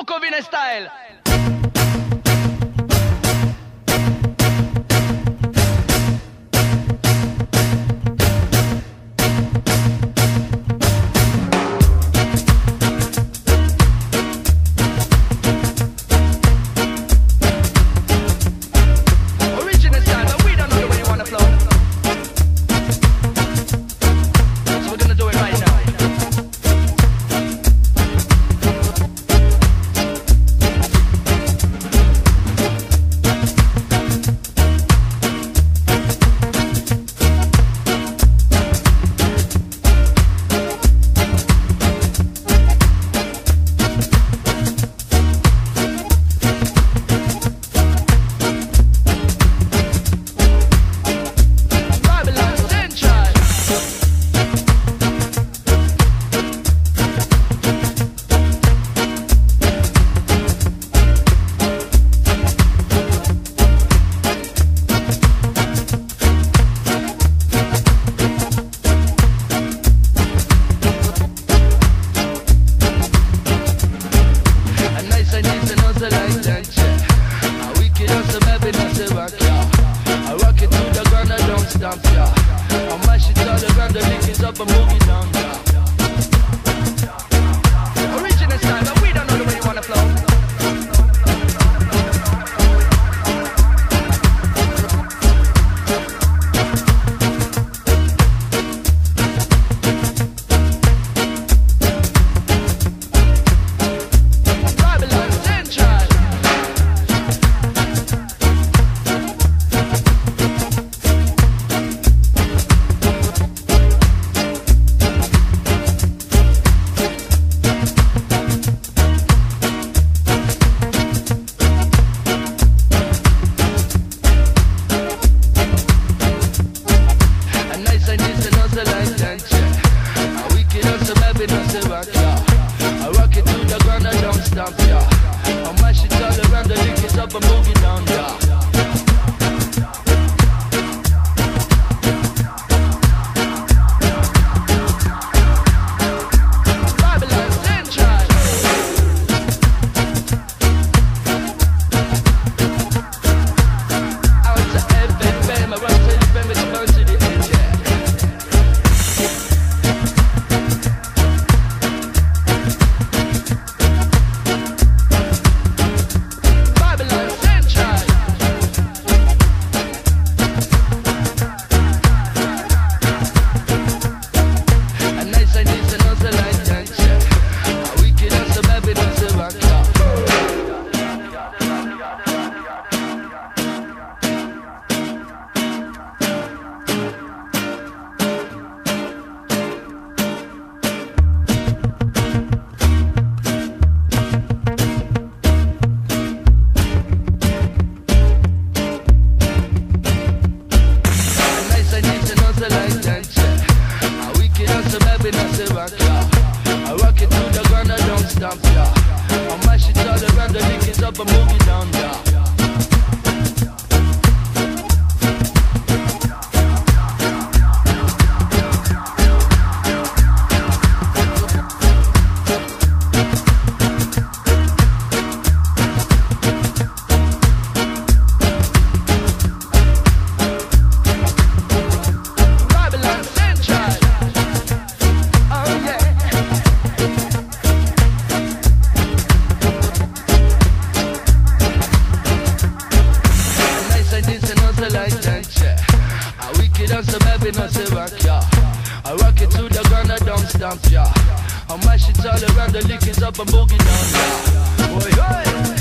Bukowine-Style. never moving. it, I say rock. I rock it to the ground, I don't stop Yeah, I mash it all around, the lick it up, I move it down. in a Ciroc, yeah. I rock it to the ground, I don't stomp, ya. I mash it all around, the lick is up, I'm boogie down, yeah. Boy, boy.